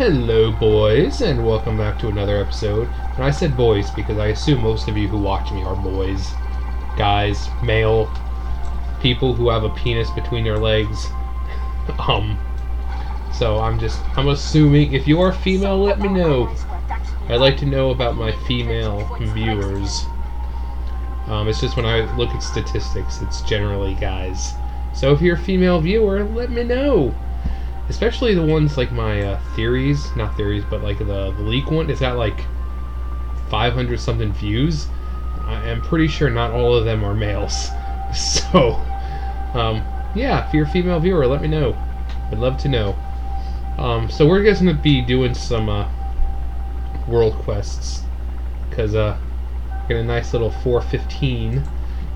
Hello, boys, and welcome back to another episode. And I said boys because I assume most of you who watch me are boys, guys, male, people who have a penis between their legs. um, so I'm just, I'm assuming if you are female, let me know. I'd like to know about my female viewers. Um, it's just when I look at statistics, it's generally guys. So if you're a female viewer, let me know. Especially the ones like my uh, theories, not theories, but like the, the leak one. It's got like 500 something views. I am pretty sure not all of them are males. So, um, yeah, if you're a female viewer, let me know. I'd love to know. Um, so we're just gonna be doing some uh, world quests because uh, get a nice little 415,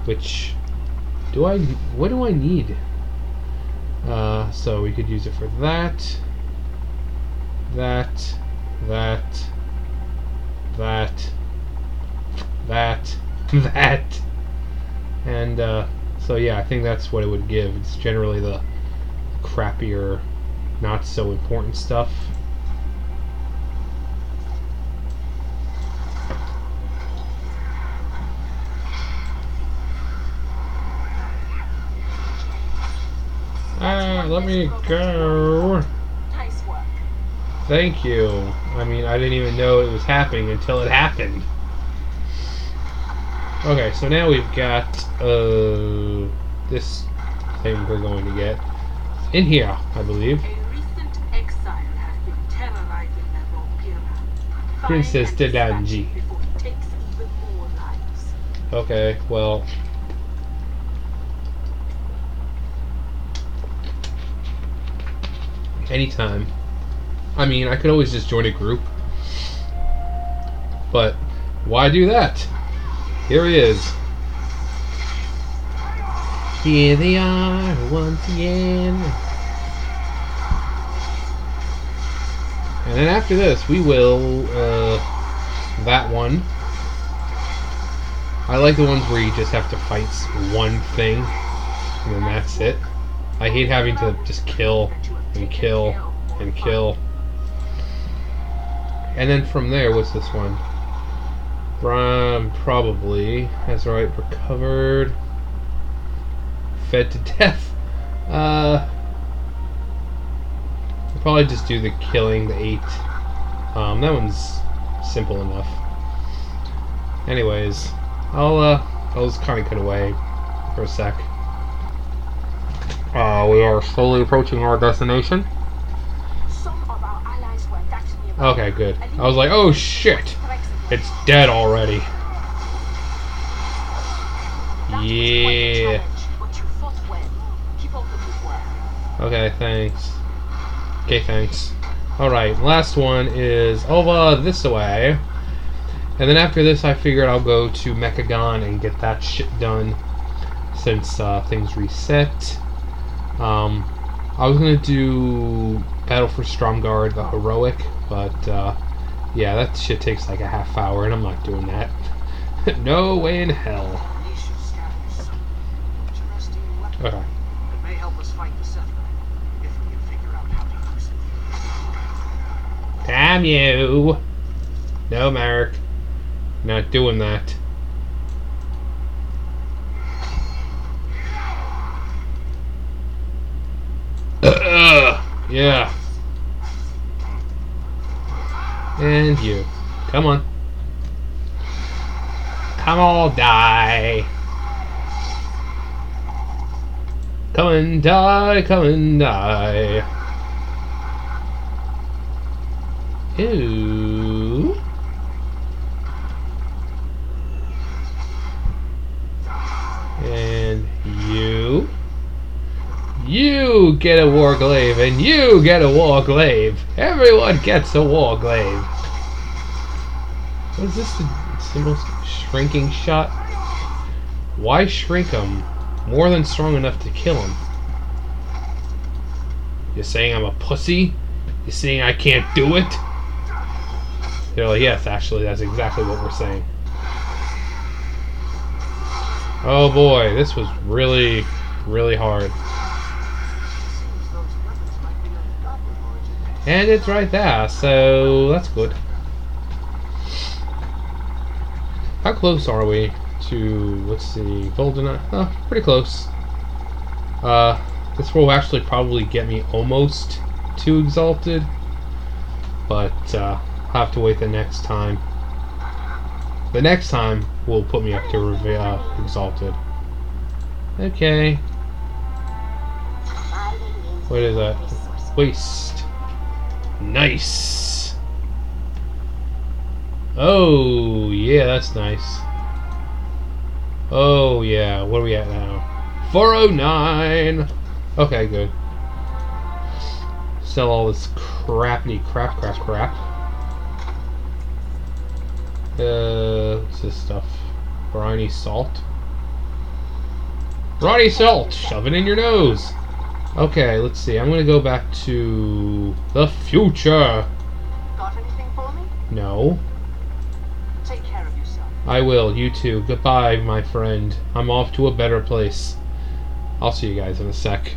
which do I? What do I need? Uh, so we could use it for that, that, that, that, that, that, and uh, so yeah, I think that's what it would give. It's generally the crappier, not so important stuff. Ah, let me go. Nice work. Thank you. I mean, I didn't even know it was happening until it happened. Okay, so now we've got uh, this thing we're going to get in here, I believe. Princess recent Okay, has been terrorizing the Vulpera. Find Princess and dispatch Dedanji. it Before he takes even more lives. Okay, well. Anytime. I mean, I could always just join a group. But why do that? Here he is. Here they are once again. And then after this, we will, uh, that one. I like the ones where you just have to fight one thing, and then that's it. I hate having to just kill and kill and kill. And then from there, what's this one? Bram probably. has right, recovered. Fed to death. Uh. I'll probably just do the killing, the eight. Um, that one's simple enough. Anyways, I'll uh, I'll just kind of cut away for a sec. Uh, we are slowly approaching our destination. Our allies were attacked nearby. Okay, good. I was like, oh shit, it's dead already. That was quite a Yeah. challenge, but you fought well. Keep up the good work. Okay, thanks. Okay, thanks. Alright, last one is over this way. And then after this, I figured I'll go to Mechagon and get that shit done since uh, things reset. Um, I was gonna do Battle for Stromgarde, the heroic, but uh, yeah, that shit takes like a half hour, and I'm not doing that. no way in hell. Okay. Damn you! No, Marek. Not doing that. Uh, yeah. And you. Come on. Come on, die. Come and die, come and die. Ooh. And you. You get a war glaive, and you get a war glaive. Everyone gets a war glaive. What is this? The most shrinking shot? Why shrink him? More than strong enough to kill him. You're saying I'm a pussy? You're saying I can't do it? They're like, yes, actually, that's exactly what we're saying. Oh boy, this was really, really hard. Seems those weapons might be of goblin origin. And it's right there, so that's good. How close are we to, let's see, Golden Oh, pretty close. Uh, this will actually probably get me almost to Exalted. But, uh, I'll have to wait the next time. The next time will put me up to uh, Exalted. Okay. What is that? Waste. Nice. Oh, yeah, that's nice. Oh, yeah. Where are we at now? 409! Okay, good. Sell all this crappy crap, crap, crap. Uh, what's this stuff? Briny salt. Briny salt! Shove it in your nose! Okay, let's see. I'm gonna go back to the future. Got anything for me? No. Take care of yourself. I will. You too. Goodbye, my friend. I'm off to a better place. I'll see you guys in a sec.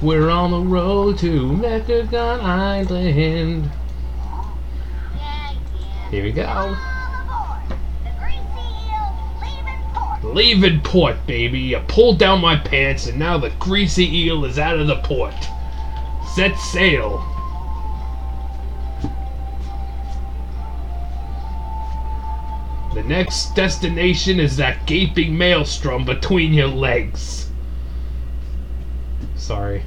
We're on the road to Mechagon Island. Here we go. Leaving port, baby. I pulled down my pants and now the greasy eel is out of the port. Set sail. The next destination is that gaping maelstrom between your legs. Sorry.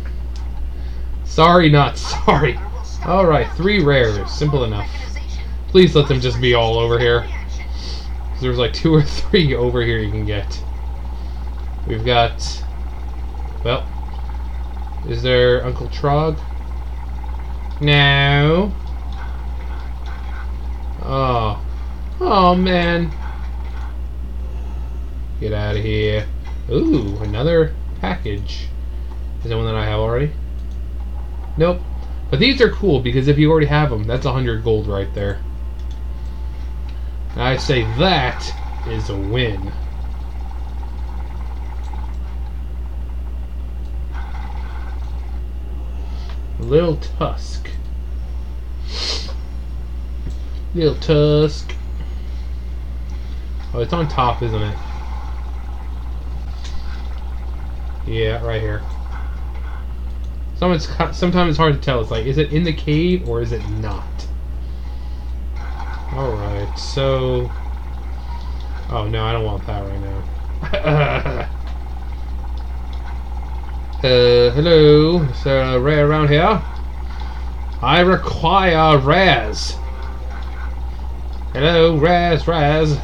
Sorry, not sorry. Alright, three rares. Simple enough. Please let them just be all over here. There's like two or three over here you can get. We've got... Well... Is there Uncle Trog? No. Oh. Oh, man. Get out of here. Ooh, another package. Is that one that I have already? Nope. But these are cool because if you already have them, that's 100 gold right there. I say that is a win. Little Tusk. Little Tusk. Oh, it's on top, isn't it? Yeah, right here. Sometimes, sometimes it's hard to tell. It's like, is it in the cave or is it not? Alright, so... Oh, no, I don't want that right now. uh, hello? Is there a rare around here? I require rares. Hello, rares, rares.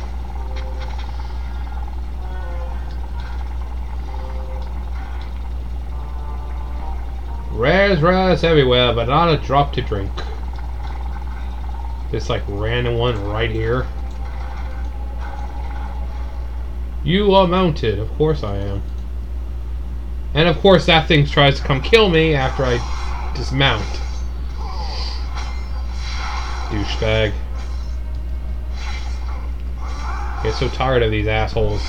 Rares, rares everywhere, but not a drop to drink. This like random one right here. You are mounted. Of course I am. And of course that thing tries to come kill me after I dismount. Douchebag. Get so tired of these assholes.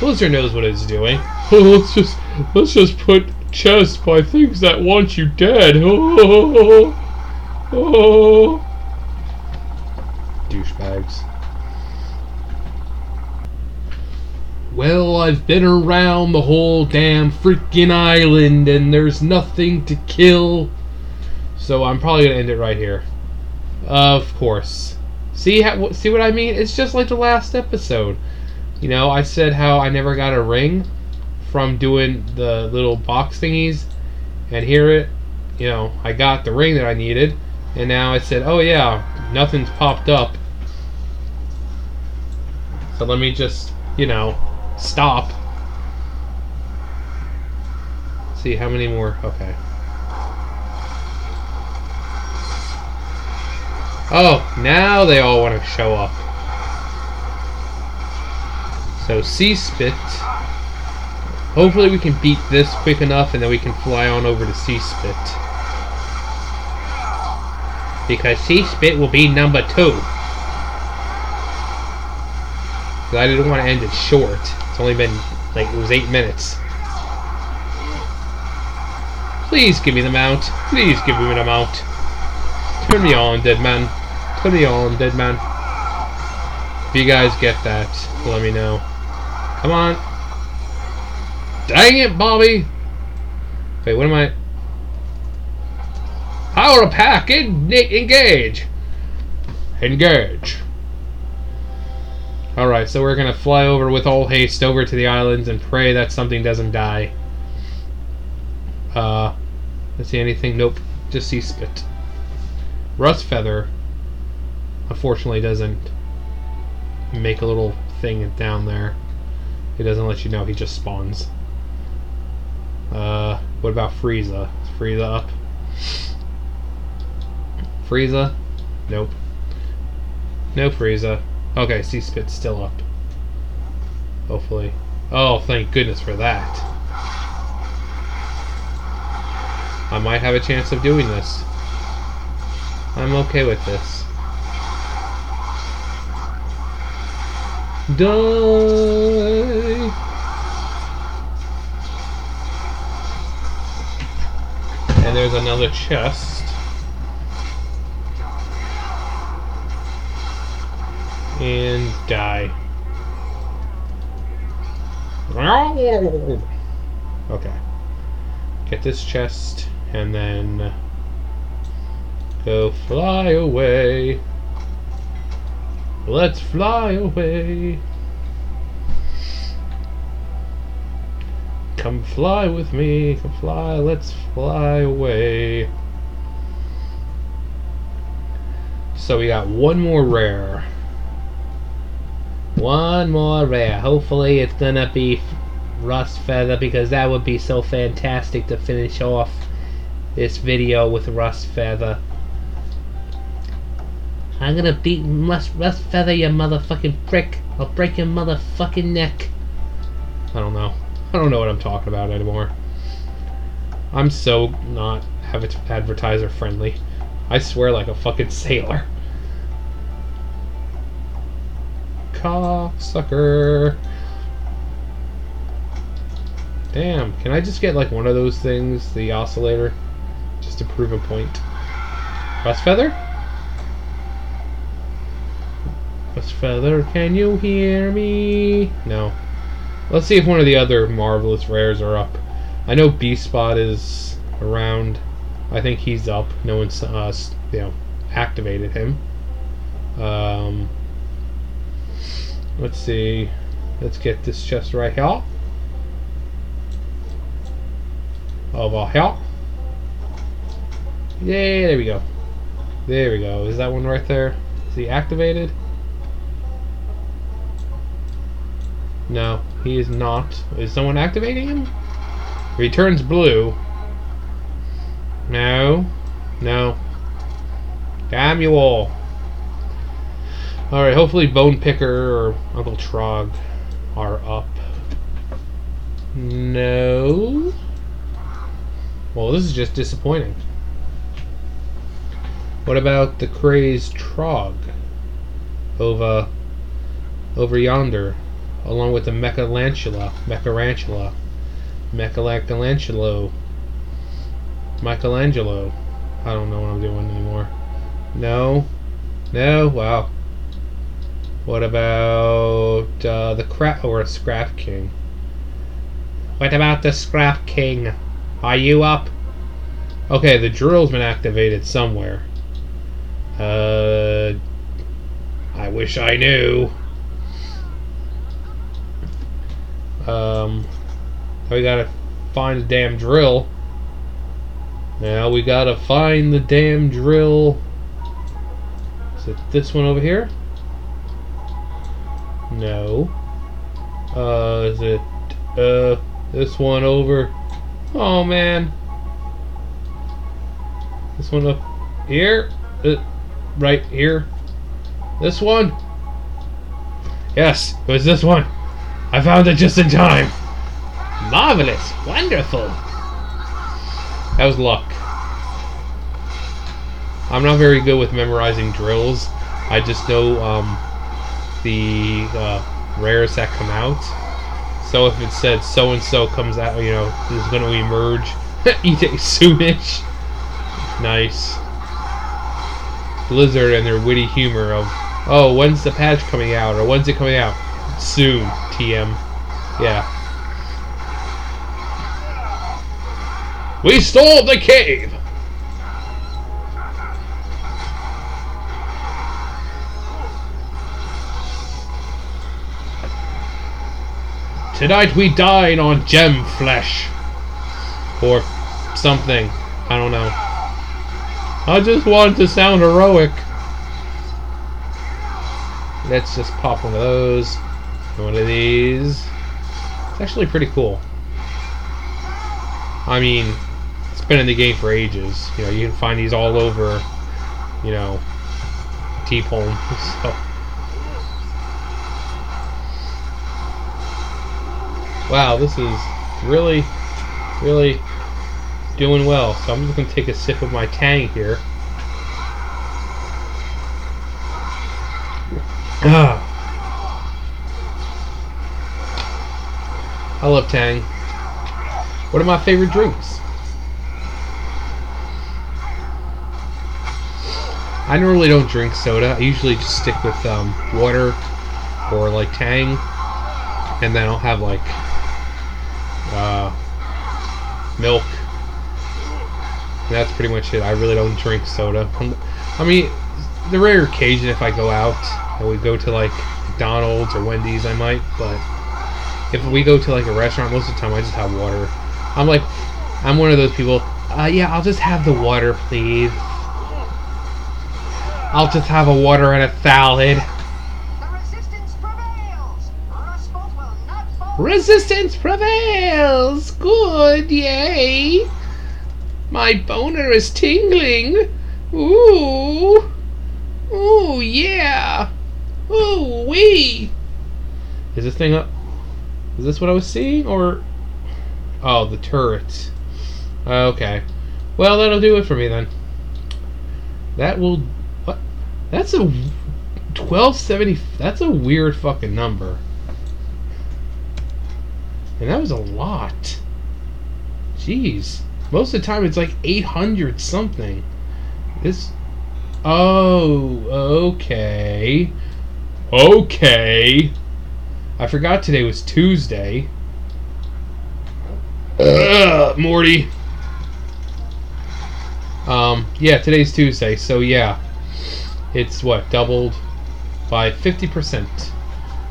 Blizzard knows what it's doing. Let's just let's just put chests by things that want you dead. Oh. Douchebags. Well, I've been around the whole damn freaking island and there's nothing to kill. So I'm probably going to end it right here. Of course. See how, see what I mean? It's just like the last episode. You know, I said how I never got a ring from doing the little box thingies. And here it, you know, I got the ring that I needed. And now it said, oh yeah, nothing's popped up. So let me just, you know, stop. See how many more, okay. Oh, now they all want to show up. So Sea Spit. Hopefully we can beat this quick enough and then we can fly on over to Sea Spit because Sea Spit will be number two. I didn't want to end it short. It's only been, like, it was eight minutes. Please give me the mount. Please give me the mount. Turn me on, dead man. Turn me on, dead man. If you guys get that, let me know. Come on. Dang it, Bobby! Wait, what am I... Power pack, en- engage! Engage. Alright, so we're gonna fly over with all haste over to the islands and pray that something doesn't die. Uh, let's see anything? Nope. Just Sea Spit. Rust Feather, unfortunately, doesn't make a little thing down there. It doesn't let you know he just spawns. Uh, what about Freza? Is Freza up? Freza? Nope. No Freza. Okay, Sea Spit's still up. Hopefully. Oh, thank goodness for that. I might have a chance of doing this. I'm okay with this. Die! And there's another chest. And die. Okay. Get this chest and then go fly away. Let's fly away. Come fly with me. Come fly. Let's fly away. So we got one more rare. One more rare. Hopefully it's gonna be Rust Feather because that would be so fantastic to finish off this video with Rust Feather. I'm gonna beat Rust, Rust Feather, you motherfucking prick. I'll break your motherfucking neck. I don't know. I don't know what I'm talking about anymore. I'm so not advertiser friendly. I swear like a fucking sailor. Cocksucker. Damn, can I just get like one of those things, the oscillator, just to prove a point? Rust Feather? Rust Feather, can you hear me? No. Let's see if one of the other marvelous rares are up. I know B Spot is around. I think he's up. No one's uh, you know activated him. Um, let's see. Let's get this chest right here. Over here. Yeah, there we go. There we go. Is that one right there? Is he activated? No, he is not. Is someone activating him? Returns blue. No. No. Damn you all. Alright, hopefully Bone Picker or Uncle Trog are up. No. Well, this is just disappointing. What about the crazed Trog? Over over yonder, along with the Mechalantula, Mecharantula, Mechalantangelo, Michelangelo. I don't know what I'm doing anymore. No, no. Wow. What about uh, the crap or Scrap King? What about the Scrap King? Are you up? Okay, the drill's been activated somewhere. Uh, I wish I knew. Um, we gotta find the damn drill. Now we gotta find the damn drill. Is it this one over here? No. Uh, is it, uh, this one over? Oh man. This one up here? Uh, right here? This one? Yes, it was this one. I found it just in time. Marvelous. Wonderful. That was luck. I'm not very good with memorizing drills. I just know um, the uh, rares that come out. So if it said so and so comes out, you know, is going to emerge it, Soonish. Nice. Blizzard and their witty humor of, oh, when's the patch coming out, or when's it coming out? Soon, TM. Yeah. We stole the cave! Tonight we dine on gem flesh. Or something. I don't know. I just wanted to sound heroic. Let's just pop one of those. One of these. It's actually pretty cool. I mean, it's been in the game for ages. You know, you can find these all over, you know, T-Pone. So. Wow, this is really, really doing well. So I'm just going to take a sip of my Tang here. Ah. I love Tang. One of my favorite drinks. I normally don't drink soda. I usually just stick with um, water or like Tang, and then I'll have like milk. And that's pretty much it. I really don't drink soda. I mean, the rare occasion if I go out and we go to like McDonald's or Wendy's, I might. But if we go to like a restaurant, most of the time I just have water. I'm like, I'm one of those people. Uh, yeah, I'll just have the water, please. I'll just have a water and a salad. The resistance prevails. Rustbolt will not fall. Resistance prevails! Good, yay! My boner is tingling! Ooh! Ooh, yeah! Ooh, wee! Is this thing up? Is this what I was seeing? Or. Oh, the turrets. Okay. Well, that'll do it for me then. That will. What? That's a. 1270. That's a weird fucking number. And that was a lot. Jeez. Most of the time it's like 800 something. This. Oh, okay. Okay. I forgot today was Tuesday. Ugh, Morty. Um, yeah, today's Tuesday, so yeah. It's what, doubled by 50%.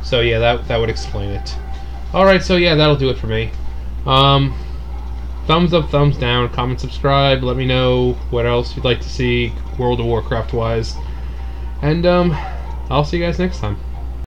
So yeah, that that would explain it. Alright, so yeah, that'll do it for me. Um, thumbs up, thumbs down, comment, subscribe, let me know what else you'd like to see World of Warcraft wise. And um, I'll see you guys next time.